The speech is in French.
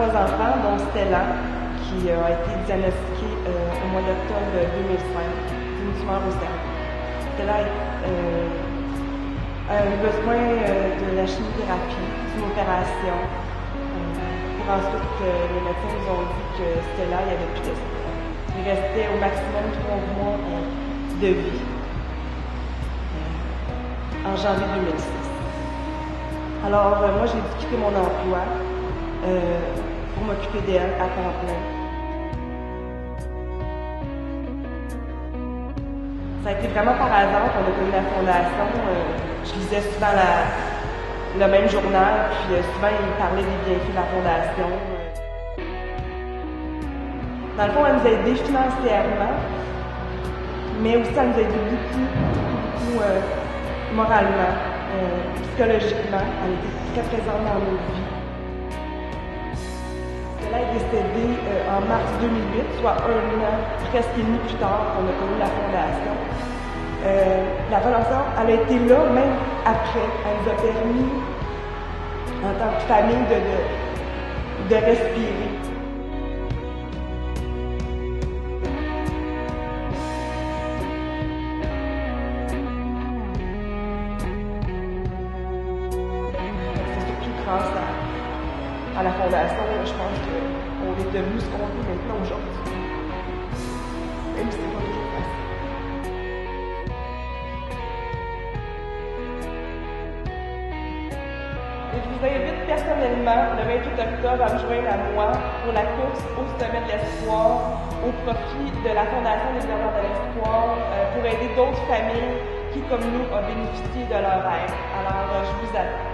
trois enfants, dont Stella, qui a été diagnostiquée au mois d'octobre 2005 d'une tumeur au cerveau. Stella a eu besoin de la chimiothérapie, d'une opération. pour ensuite, les médecins nous ont dit que Stella, il n'y avait plus d'espoir. Il restait au maximum trois mois de vie en janvier 2006. Alors, euh, moi, j'ai dû quitter mon emploi euh, pour m'occuper d'elle à temps plein. Ça a été vraiment par hasard qu'on a connu la fondation. Euh, je lisais souvent le même journal, puis souvent il parlait des bienfaits de la fondation. Dans le fond, elle nous a aidés financièrement, mais aussi elle nous a aidés beaucoup, beaucoup, moralement, euh, psychologiquement. Elle était très présente dans nos vies. Elle est décédée euh, en mars 2008, soit un an, presque et demi plus tard qu'on a connu la fondation. Euh, la fondation, elle a été là même après. Elle nous a permis, en tant que famille, de, de, respirer. grâce à, à, la fondation, je pense qu'on est devenu ce qu'on est maintenant aujourd'hui. Je vous invite personnellement le 28 octobre à me joindre à moi pour la course au sommet de l'espoir au profit de la Fondation des Migrants de l'Espoir euh, pour aider d'autres familles qui, comme nous, ont bénéficié de leur aide. Alors, euh, je vous attends.